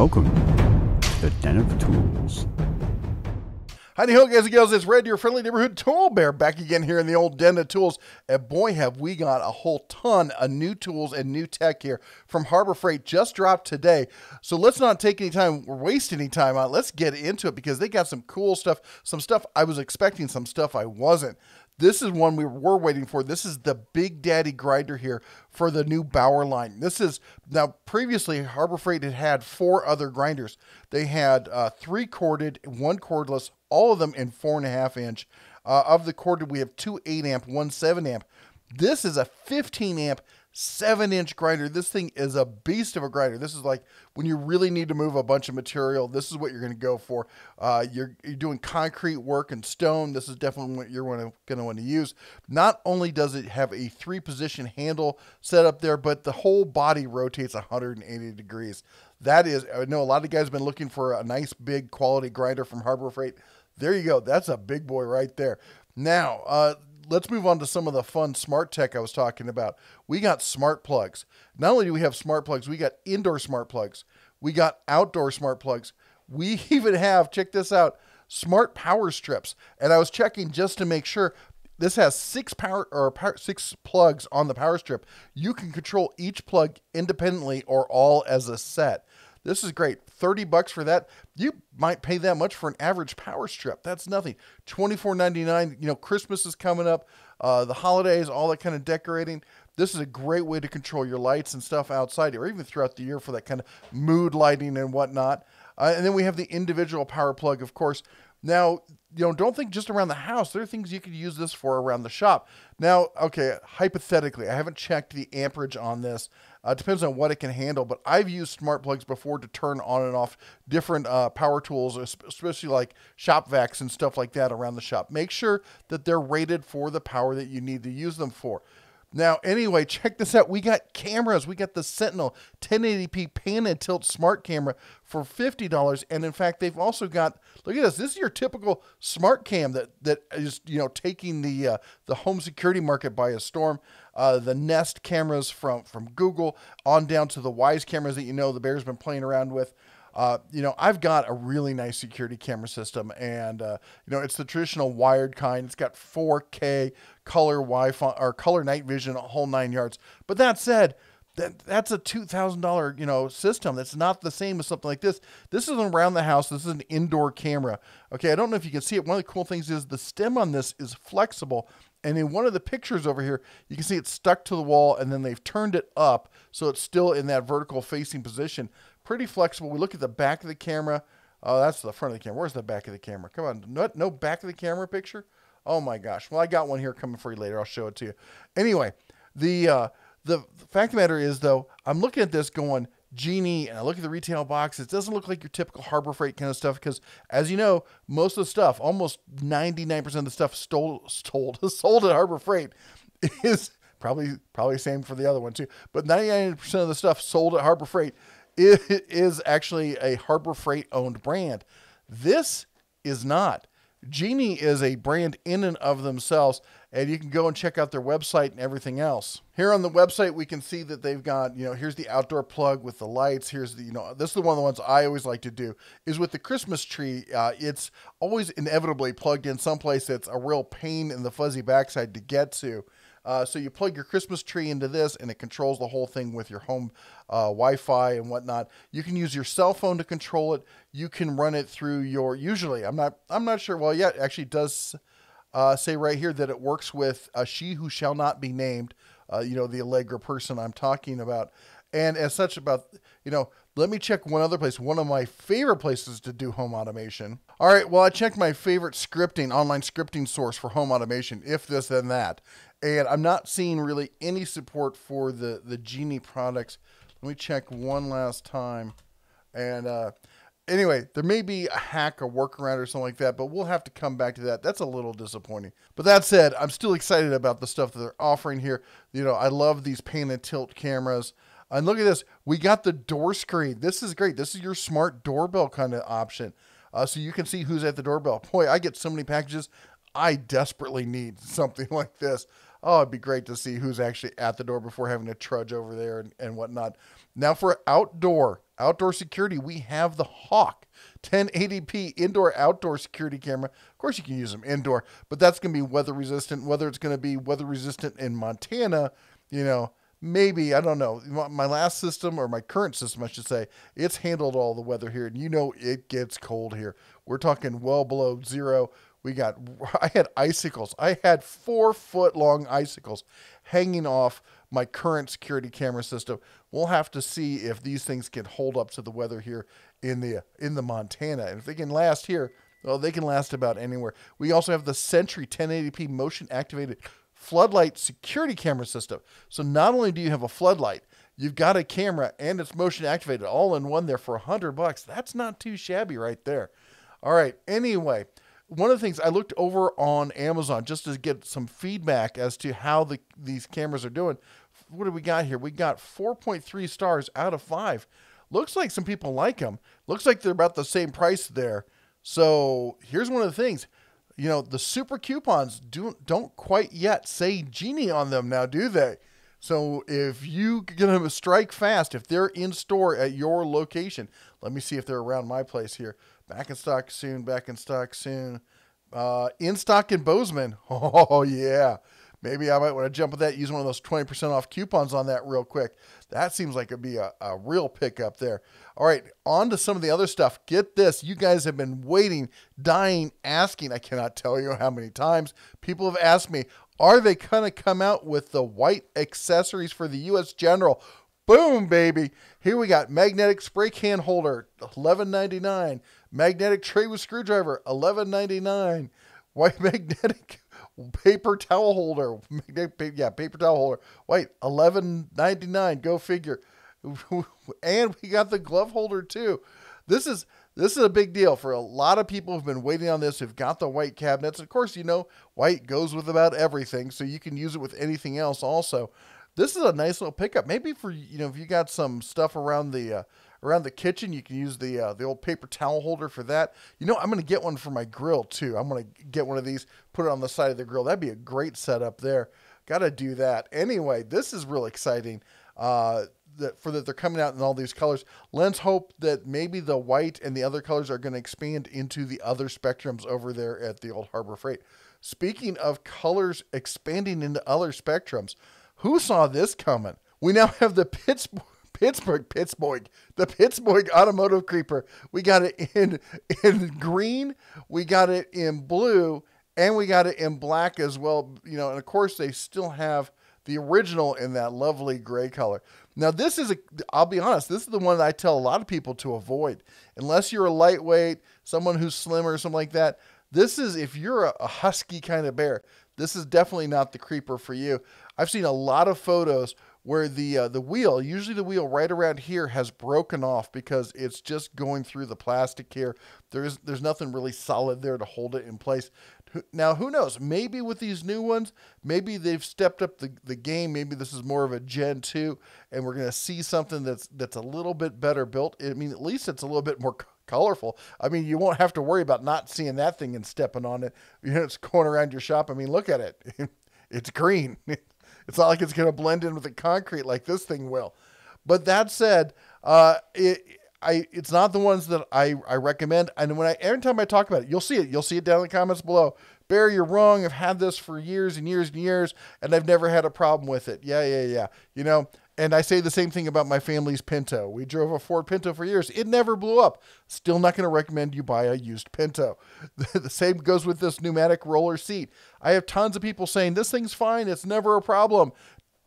Welcome to the Den of Tools. Howdy ho, guys and gals. It's Red, your friendly neighborhood tool bear, back again here in the old den of tools. And boy, have we got a whole ton of new tools and new tech here from Harbor Freight just dropped today. So let's not take any time or waste any time on. Let's get into it because they got some cool stuff, some stuff I was expecting, some stuff I wasn't. This is one we were waiting for. This is the Big Daddy grinder here for the new Bauer line. This is now previously Harbor Freight had had four other grinders. They had uh, three corded, one cordless, all of them in four and a half inch. Uh, of the corded, we have two eight amp, one seven amp. This is a 15 amp seven inch grinder. This thing is a beast of a grinder. This is like when you really need to move a bunch of material. This is what you're going to go for. Uh, you're, you're doing concrete work and stone. This is definitely what you're going to want to use. Not only does it have a three position handle set up there, but the whole body rotates 180 degrees. That is, I know a lot of guys have been looking for a nice big quality grinder from Harbor Freight. There you go. That's a big boy right there. Now, uh, let's move on to some of the fun smart tech I was talking about. We got smart plugs. Not only do we have smart plugs, we got indoor smart plugs. We got outdoor smart plugs. We even have, check this out, smart power strips. And I was checking just to make sure this has six power or power, six plugs on the power strip. You can control each plug independently or all as a set. This is great. 30 bucks for that. You might pay that much for an average power strip. That's nothing. 24.99. You know, Christmas is coming up, uh, the holidays, all that kind of decorating. This is a great way to control your lights and stuff outside or even throughout the year for that kind of mood lighting and whatnot. Uh, and then we have the individual power plug, of course. Now, you know, don't think just around the house. There are things you could use this for around the shop. Now, okay, hypothetically, I haven't checked the amperage on this. Uh, depends on what it can handle, but I've used smart plugs before to turn on and off different uh, power tools, especially like shop vacs and stuff like that around the shop. Make sure that they're rated for the power that you need to use them for. Now, anyway, check this out. We got cameras. We got the Sentinel 1080p pan and tilt smart camera for $50. And in fact, they've also got, look at this. This is your typical smart cam that, that is, you know, taking the, uh, the home security market by a storm. Uh, the Nest cameras from, from Google on down to the Wyze cameras that you know the Bear's been playing around with. Uh, you know, I've got a really nice security camera system, and uh, you know, it's the traditional wired kind. It's got 4K color Wi-Fi or color night vision, a whole nine yards. But that said, that that's a two thousand dollar you know system. That's not the same as something like this. This is around the house. This is an indoor camera. Okay, I don't know if you can see it. One of the cool things is the stem on this is flexible. And in one of the pictures over here, you can see it's stuck to the wall and then they've turned it up so it's still in that vertical facing position pretty flexible. We look at the back of the camera. Oh, that's the front of the camera. Where's the back of the camera? Come on, no, no back of the camera picture. Oh my gosh. Well, I got one here coming for you later. I'll show it to you. Anyway, the uh, the fact of the matter is though, I'm looking at this going Geeni, and I look at the retail box. It doesn't look like your typical Harbor Freight kind of stuff because, as you know, most of the stuff, almost 99% of the stuff stole, stole, sold at Harbor Freight is probably probably same for the other one too. But 99% of the stuff sold at Harbor Freight is actually a Harbor Freight owned brand. This is not. Geeni is a brand in and of themselves, and you can go and check out their website and everything else. Here on the website, we can see that they've got, you know, here's the outdoor plug with the lights. Here's the, you know, this is the one of the ones I always like to do is with the Christmas tree. Uh, it's always inevitably plugged in someplace that's a real pain in the fuzzy backside to get to. Uh, so you plug your Christmas tree into this, and it controls the whole thing with your home uh, Wi-Fi and whatnot. You can use your cell phone to control it. You can run it through your. Usually, I'm not. I'm not sure. Well, yeah, it actually does uh, say right here that it works with she who shall not be named. Uh, you know, the Allegra person I'm talking about, and as such, about you know. Let me check one other place. One of my favorite places to do home automation. All right, well, I checked my favorite scripting, online scripting source for home automation, if this then that and I'm not seeing really any support for the the Geeni products. Let me check one last time, and uh, anyway, there may be a hack, a workaround, or something like that, but we'll have to come back to that. That's a little disappointing. But that said, I'm still excited about the stuff that they're offering here. You know, I love these pan and tilt cameras. And look at this, we got the door screen. This is great. This is your smart doorbell kind of option. Uh, so you can see who's at the doorbell. Boy, I get so many packages. I desperately need something like this. Oh, it'd be great to see who's actually at the door before having to trudge over there and, and whatnot. Now for outdoor outdoor security, we have the Hawk 1080p indoor outdoor security camera. Of course, you can use them indoor, but that's going to be weather resistant. Whether it's going to be weather resistant in Montana, you know, maybe I don't know. My last system or my current system, I should say, it's handled all the weather here, and you know it gets cold here. We're talking well below zero. We got I had icicles. I had four foot long icicles hanging off my current security camera system. We'll have to see if these things can hold up to the weather here in the in the Montana. And if they can last here, well, they can last about anywhere. We also have the Sentry 1080p motion activated floodlight security camera system. So not only do you have a floodlight, you've got a camera and it's motion activated all in one there for a hundred bucks. That's not too shabby right there. All right. Anyway, one of the things I looked over on Amazon just to get some feedback as to how the these cameras are doing. What do we got here? We got 4.3 stars out of 5. Looks like some people like them. Looks like they're about the same price there. So, here's one of the things. You know, the super coupons do, don't quite yet say Geeni on them now, do they? So if you get them a strike fast, if they're in store at your location, let me see if they're around my place here. Back in stock soon. Back in stock soon. Uh, in stock in Bozeman. Oh yeah. Maybe I might want to jump with that. Use one of those 20% off coupons on that real quick. That seems like it'd be a, a real pickup there. All right, on to some of the other stuff. Get this. You guys have been waiting, dying, asking. I cannot tell you how many times people have asked me, are they going to come out with the white accessories for the U.S. General? Boom, baby. Here we got magnetic spray can holder, eleven ninety nine. Magnetic tray with screwdriver, eleven ninety nine. White magnetic paper towel holder, magnetic, yeah, paper towel holder. White, eleven ninety nine. Go figure. and we got the glove holder too. This is this is a big deal for a lot of people who've been waiting on this. Who've got the white cabinets. Of course, you know white goes with about everything, so you can use it with anything else also this is a nice little pickup. Maybe for you know if you got some stuff around the uh, around the kitchen, you can use the uh, the old paper towel holder for that. You know, I'm going to get one for my grill too. I'm going to get one of these, put it on the side of the grill. That'd be a great setup there. Got to do that. Anyway, this is real exciting. Uh, that for that they're coming out in all these colors. Let's hope that maybe the white and the other colors are going to expand into the other spectrums over there at the old Harbor Freight. Speaking of colors expanding into other spectrums, who saw this coming? We now have the Pittsburgh. Pittsburgh, Pittsburgh, the Pittsburgh Automotive Creeper. We got it in in green, we got it in blue, and we got it in black as well. You know, and of course they still have the original in that lovely gray color. Now this is a I'll be honest, this is the one that I tell a lot of people to avoid. Unless you're a lightweight, someone who's slimmer or something like that. This is if you're a, a husky kind of bear, this is definitely not the creeper for you. I've seen a lot of photos where the uh, the wheel, usually the wheel right around here, has broken off because it's just going through the plastic here. There's there's nothing really solid there to hold it in place. Now who knows? Maybe with these new ones, maybe they've stepped up the, the game. Maybe this is more of a Gen two, and we're gonna see something that's that's a little bit better built. I mean, at least it's a little bit more colorful. I mean, you won't have to worry about not seeing that thing and stepping on it. You know, it's going around your shop. I mean, look at it. it's green. It's not like it's going to blend in with the concrete like this thing will. But that said, uh, it, I it's not the ones that I, I recommend. And when I every time I talk about it, you'll see it. You'll see it down in the comments below. Barry, you're wrong. I've had this for years and years and years, and I've never had a problem with it. Yeah, yeah, yeah. You know, and I say the same thing about my family's Pinto. We drove a Ford Pinto for years. It never blew up. Still not going to recommend you buy a used Pinto. the same goes with this pneumatic roller seat. I have tons of people saying this thing's fine. It's never a problem.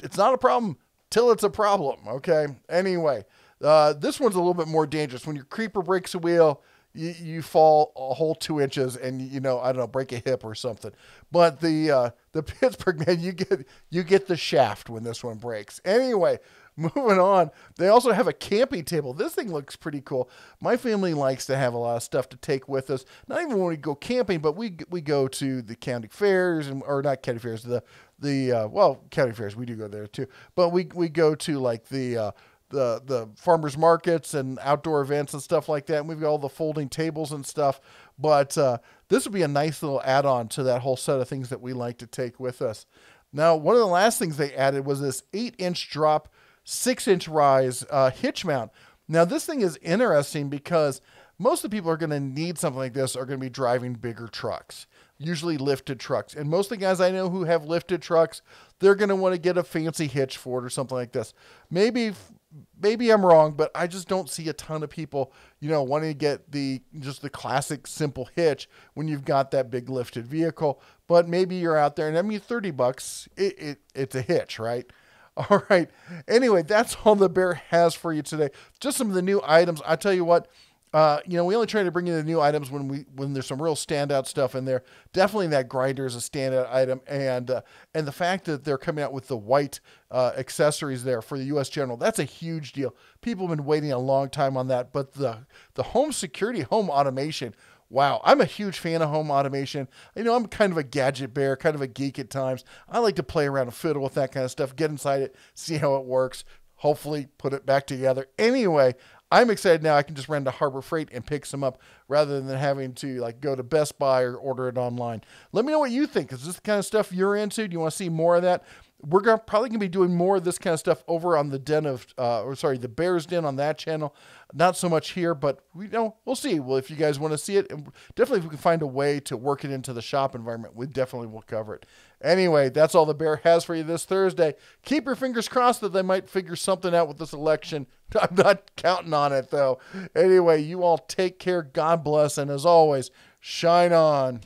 It's not a problem till it's a problem. Okay. Anyway, uh, this one's a little bit more dangerous. When your creeper breaks a wheel, you, you fall a whole two inches and you know I don't know break a hip or something. But the uh, the Pittsburgh man, you get you get the shaft when this one breaks. Anyway, moving on. They also have a camping table. This thing looks pretty cool. My family likes to have a lot of stuff to take with us. Not even when we go camping, but we we go to the county fairs and or not county fairs, the the uh, well county fairs. We do go there too, but we we go to like the uh, the the farmers markets and outdoor events and stuff like that. And we've got all the folding tables and stuff. But uh, this would be a nice little add-on to that whole set of things that we like to take with us. Now, one of the last things they added was this eight inch drop, six inch rise uh, hitch mount. Now, this thing is interesting because most of the people are going to need something like this are going to be driving bigger trucks, usually lifted trucks. And most of the guys I know who have lifted trucks, they're going to want to get a fancy hitch for it or something like this. Maybe maybe I'm wrong, but I just don't see a ton of people, you know, wanting to get the just the classic simple hitch when you've got that big lifted vehicle. But maybe you're out there, and I mean, thirty bucks, it, it it's a hitch, right? All right. Anyway, that's all the bear has for you today. Just some of the new items. I tell you what, uh, you know, we only try to bring in the new items when we when there's some real standout stuff in there. Definitely, that grinder is a standout item, and uh, and the fact that they're coming out with the white uh, accessories there for the U.S. General, that's a huge deal. People have been waiting a long time on that, but the the home security, home automation. Wow, I'm a huge fan of home automation. You know, I'm kind of a gadget bear, kind of a geek at times. I like to play around and fiddle with that kind of stuff, get inside it, see how it works, hopefully put it back together. Anyway, I'm excited now. I can just run to Harbor Freight and pick some up rather than having to like go to Best Buy or order it online. Let me know what you think. Is this the kind of stuff you're into? Do you want to see more of that? We're gonna, probably going to be doing more of this kind of stuff over on the Den of, uh, or sorry, the Bears Den on that channel. Not so much here, but we you know we'll see. Well, if you guys want to see it, and definitely if we can find a way to work it into the shop environment, we definitely will cover it. Anyway, that's all the Bear has for you this Thursday. Keep your fingers crossed that they might figure something out with this election. I'm not counting on it, though. Anyway, you all take care. God bless. And as always, shine on.